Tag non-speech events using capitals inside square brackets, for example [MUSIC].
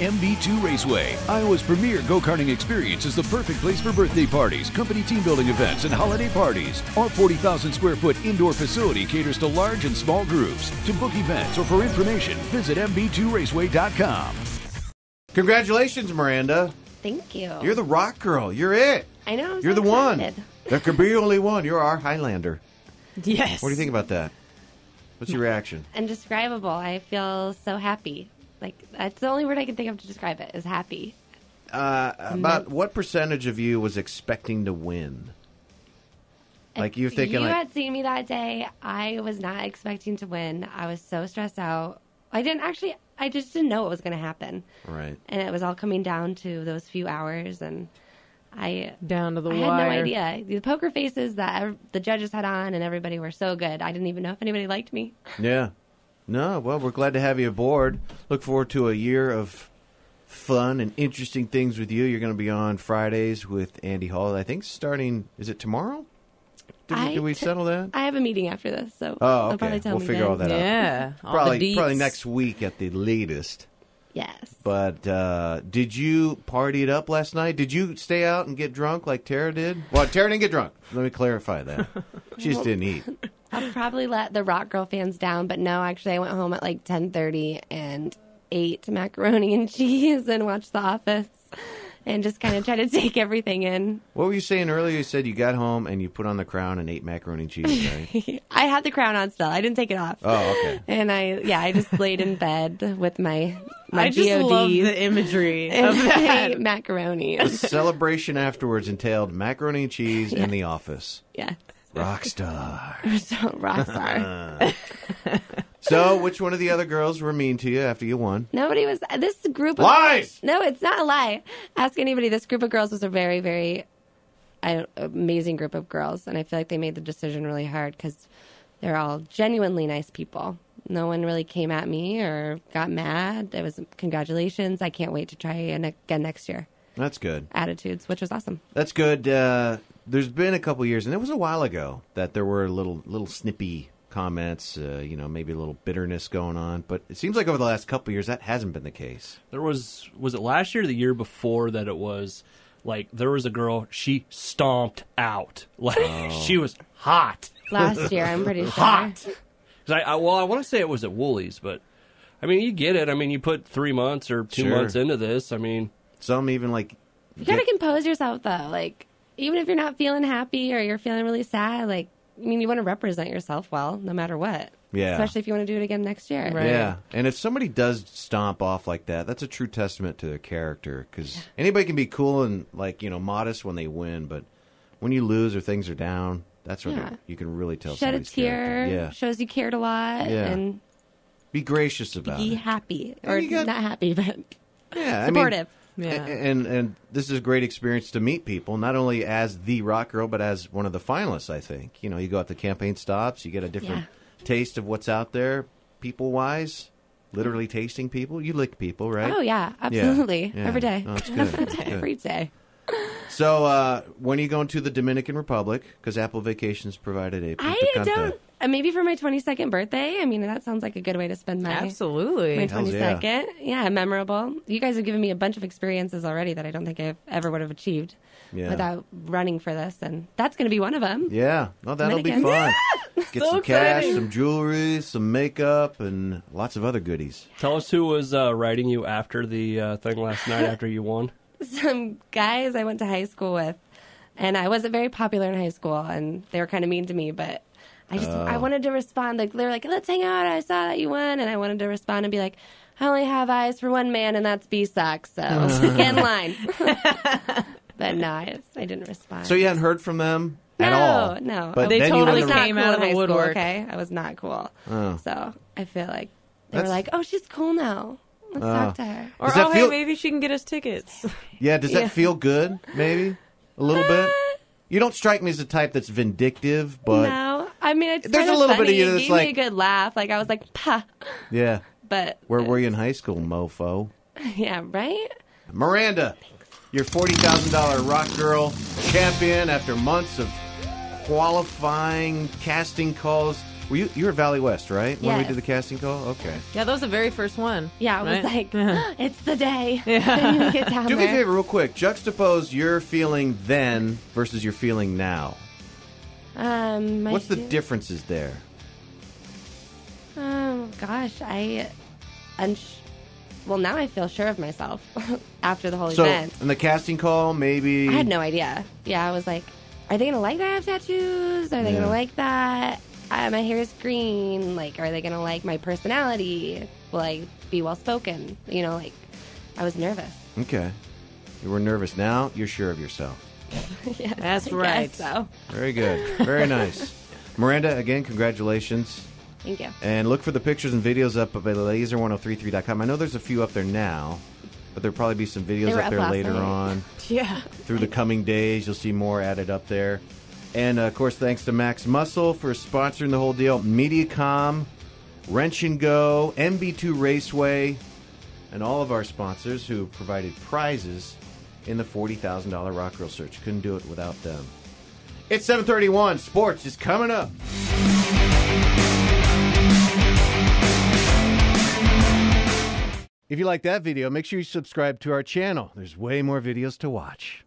MB2 Raceway, Iowa's premier go karting experience, is the perfect place for birthday parties, company team building events, and holiday parties. Our 40,000 square foot indoor facility caters to large and small groups. To book events or for information, visit MB2Raceway.com. Congratulations, Miranda. Thank you. You're the rock girl. You're it. I know. I'm You're so the one. There could be only one. You're our Highlander. Yes. What do you think about that? What's your reaction? Indescribable. I feel so happy. Like that's the only word I can think of to describe it is happy. Uh, about what percentage of you was expecting to win? Like you're thinking, you like, had seen me that day, I was not expecting to win. I was so stressed out. I didn't actually. I just didn't know what was going to happen, right? and it was all coming down to those few hours, and I Down to the I had no idea. The poker faces that ev- the judges had on and everybody were so good. I didn't even know if anybody liked me. Yeah. No, well, we're glad to have you aboard. Look forward to a year of fun and interesting things with you. You're going to be on Fridays with Andy Hall. I think starting, is it tomorrow? Did, we, I did we settle that? I have a meeting after this, so Oh, they'll probably okay. tell We'll figure then. all that out. Yeah. all the Probably, probably next week at the latest. Yes. But uh, did you party it up last night? Did you stay out and get drunk like Tara did? Well, Tara didn't get drunk. Let me clarify that. [LAUGHS] She just didn't eat. I'll probably let the Rock Girl fans down, but no, actually, I went home at like ten thirty and ate macaroni and [LAUGHS] cheese and watched The Office, and just kind of tried to [LAUGHS] take everything in. What were you saying earlier? You said you got home and you put on the crown and ate macaroni and cheese, right? [LAUGHS] I had the crown on still. I didn't take it off. oh, okay. And I, yeah, I just laid in bed with my my I just BODs love the imagery and of I that. ate macaroni. The celebration afterwards entailed macaroni and cheese and The Office. yeah, Rockstar. [LAUGHS] so [LAUGHS] rock star. [LAUGHS] So, which one of the other girls were mean to you after you won? Nobody was. This group of Lies! No, it's not a lie. Ask anybody. This group of girls was a very, very I amazing group of girls, and I feel like they made the decision really hard because they're all genuinely nice people. No one really came at me or got mad. It was congratulations. I can't wait to try again next year. That's good. Attitudes, which was awesome. That's good. Uh, there's been a couple years, and it was a while ago that there were little little snippy comments. Uh, you know, maybe a little bitterness going on. But it seems like over the last couple years that hasn't been the case. There was was it last year or the year before that it was like there was a girl she stomped out [LAUGHS] like Oh. she was hot Last year, I'm pretty sure. hot. 'Cause I, I well I want to say it was at Wooly's, but I mean you get it. I mean you put three months or two Sure. months into this. I mean Some even like You gotta compose yourself though. Like even if you're not feeling happy or you're feeling really sad, like I mean, you want to represent yourself well, no matter what. Yeah. Especially if you want to do it again next year. Right. Yeah, and if somebody does stomp off like that, that's a true testament to their character. Because anybody can be cool and like you know modest when they win, but when you lose or things are down, that's when Yeah. you can really tell. Shed a tear. character. Yeah, Shows you cared a lot. Yeah. And be gracious about be it. Be happy, or got- not happy, [LAUGHS] but Yeah, I mean, supportive. Yeah. a- and and this is a great experience to meet people, not only as the rock girl, but as one of the finalists. I think you know you go out to campaign stops, you get a different taste of what's out there, people wise. Literally tasting people. You lick people, right? oh yeah, Yeah, absolutely, yeah. every day, Oh, that's good. [LAUGHS] That's good. every day. So, uh, when are you going to the Dominican Republic? Because Apple Vacations provided a. I Punta I don't. Uh, maybe for my 22nd birthday. I mean, that sounds like a good way to spend my Absolutely. my Hells 22nd. yeah. Yeah. memorable. You guys have given me a bunch of experiences already that I don't think I ever would have achieved Yeah. without running for this, and that's going to be one of them. Yeah, no, that'll be fun. [LAUGHS] Get So some cash, exciting. some jewelry, some makeup, and lots of other goodies. tell us who was uh, writing you after the uh, thing last night after you won. [LAUGHS] Some guys I went to high school with, and I wasn't very popular in high school, and they were kind of mean to me, but. I just I Oh. wanted to respond like they were like let's hang out I saw that you won and I wanted to respond and be like I only have eyes for one man and that's B socks so [LAUGHS] [LAUGHS] get in line but no I, I didn't respond So you hadn't heard from them no, at all? No, But They then totally was came cool out of the high school. woodwork. Okay, I was not cool. Oh. So I feel like they That's- were like, "Oh, she's cool now. Let's uh, talk to her." Or oh feel- hey, maybe she can get us tickets. [LAUGHS] Yeah, does that Yeah. feel good? Maybe a little bit. Uh, you don't strike me as a type that's vindictive, but no, I mean it's There's kind a of little bit of you It that's gave me like- a good laugh. Like I was like, "Pah," yeah. but Where were you in high school, mofo? [LAUGHS] yeah, right. Miranda, your forty thousand dollar rock girl champion after months of qualifying casting calls. Were you you were Valley West, right? When we did the casting call? Okay. Yeah, that was the very first one. Yeah, I was like, [GASPS] it's the day. [LAUGHS] I need to get down Do me a favor, real quick. Juxtapose your feeling then versus your feeling now. Um, my What's the feel- differences there? Oh gosh, I, uns- well now I feel sure of myself [LAUGHS] after the whole So, event. in the casting call, maybe. I had no idea. Yeah, I was like, are they gonna like that I have tattoos? Are they Yeah. gonna like that uh, my hair is green? Like, are they gonna like my personality? Will I be well spoken? You know, like, I was nervous. Okay. You were nervous. Now you're sure of yourself. [LAUGHS] yes, That's I guess right. So, Very good. Very [LAUGHS] nice. Miranda, again, congratulations. thank you. And look for the pictures and videos up at lazer1033.com. I know there's a few up there now, but there'll probably be some videos They were up up there last later night. on. [LAUGHS] Yeah. Through the coming days, you'll see more added up there. And uh, of course, thanks to Max Muscle for sponsoring the whole deal. MediaCom, Wrench and Go, MB2 Raceway, and all of our sponsors who provided prizes in the $40,000 Rock Girl search. Couldn't do it without them. It's 731. Sports is coming up. If you like that video, make sure you subscribe to our channel. There's way more videos to watch.